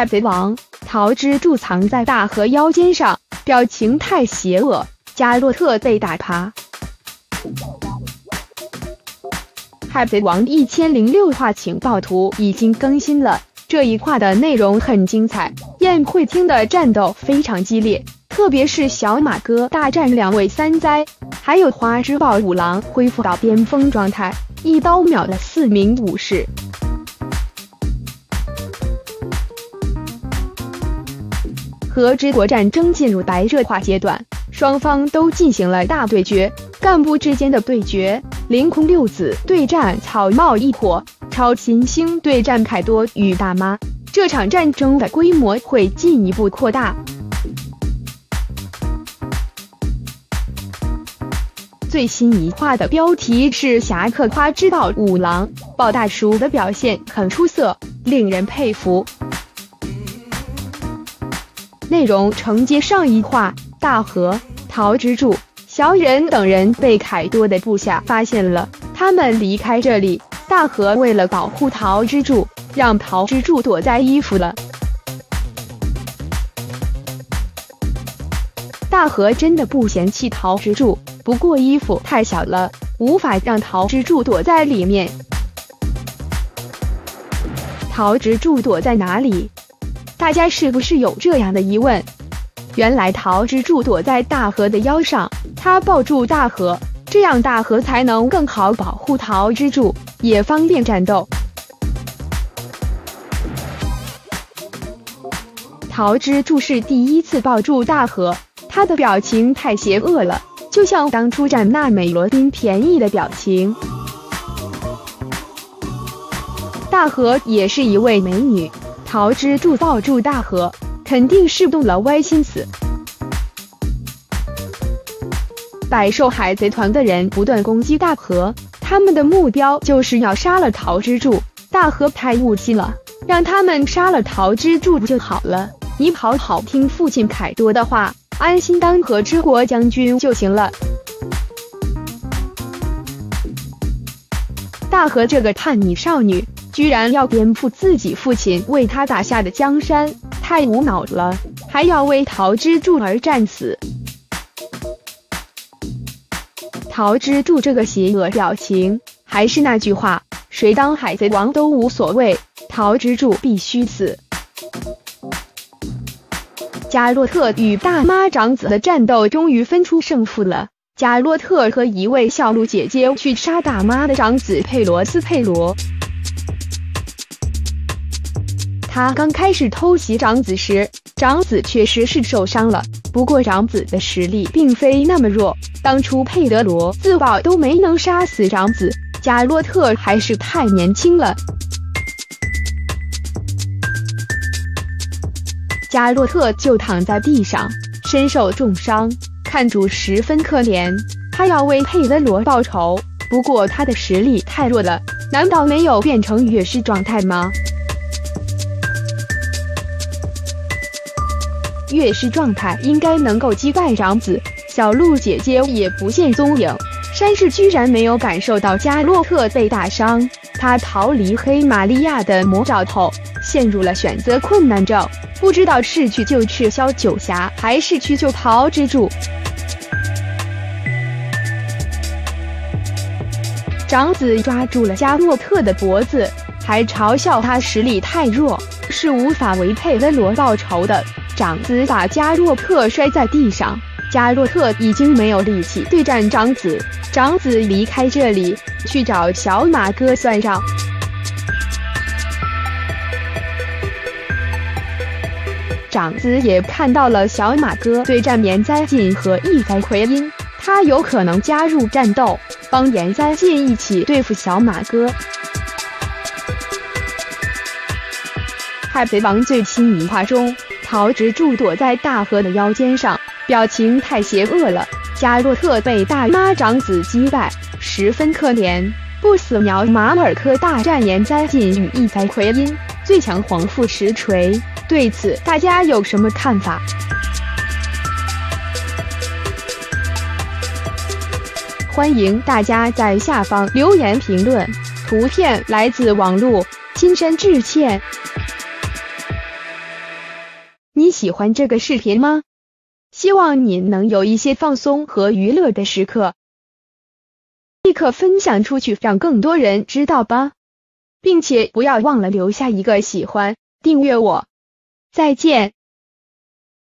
海贼王桃之助藏在大河腰间上，表情太邪恶。加洛特被打趴。海贼王一千零六话情报图已经更新了，这一话的内容很精彩，宴会厅的战斗非常激烈，特别是小马哥大战两位三灾，还有花之豹五郎恢复到巅峰状态，一刀秒了四名武士。和之国战争进入白热化阶段，双方都进行了大对决，干部之间的对决，凌空六子对战草帽一伙，超新星对战凯多与大妈，这场战争的规模会进一步扩大。最新一话的标题是“侠客花之道五郎”，鲍大叔的表现很出色，令人佩服。内容承接上一话，大和、桃之助、小忍等人被凯多的部下发现了，他们离开这里。大和为了保护桃之助，让桃之助躲在衣服了。大和真的不嫌弃桃之助，不过衣服太小了，无法让桃之助躲在里面。桃之助躲在哪里？大家是不是有这样的疑问？原来桃之助躲在大河的腰上，他抱住大河，这样大河才能更好保护桃之助，也方便战斗。桃之助是第一次抱住大河，他的表情太邪恶了，就像当初占娜美罗宾便宜的表情。大河也是一位美女。桃之助抱住大河，肯定是动了歪心思。百兽海贼团的人不断攻击大河，他们的目标就是要杀了桃之助。大河太无心了，让他们杀了桃之助不就好了？你好好听父亲凯多的话，安心当河之国将军就行了。大河这个叛逆少女。居然要颠覆自己父亲为他打下的江山，太无脑了！还要为桃之助而战死。桃之助这个邪恶表情，还是那句话，谁当海贼王都无所谓，桃之助必须死。加洛特与大妈长子的战斗终于分出胜负了。加洛特和一位笑露姐姐去杀大妈的长子佩罗斯佩罗。他刚开始偷袭长子时，长子确实是受伤了。不过长子的实力并非那么弱，当初佩德罗自爆都没能杀死长子，加洛特还是太年轻了。加洛特就躺在地上，身受重伤，看着十分可怜。他要为佩德罗报仇，不过他的实力太弱了，难道没有变成月氏状态吗？月氏状态应该能够击败长子，小鹿姐姐也不见踪影。山氏居然没有感受到加洛特被打伤，他逃离黑玛利亚的魔爪后，陷入了选择困难症，不知道是去救赤霄九侠，还是去救桃之助。长子抓住了加洛特的脖子，还嘲笑他实力太弱，是无法为佩恩罗报仇的。长子把加洛特摔在地上，加洛特已经没有力气对战长子。长子离开这里，去找小马哥算账。长子也看到了小马哥对战岩灾进和一灾奎因，他有可能加入战斗，帮岩灾进一起对付小马哥。海贼王最新一话中。桃之助躲在大河的腰间上，表情太邪恶了。加洛特被大妈长子击败，十分可怜。不死鸟马尔科大战岩灾进与异灾奎因，最强黄腹实锤。对此大家有什么看法？欢迎大家在下方留言评论。图片来自网络，亲身致歉。你喜欢这个视频吗？希望你能有一些放松和娱乐的时刻。立刻分享出去，让更多人知道吧，并且不要忘了留下一个喜欢，订阅我。再见。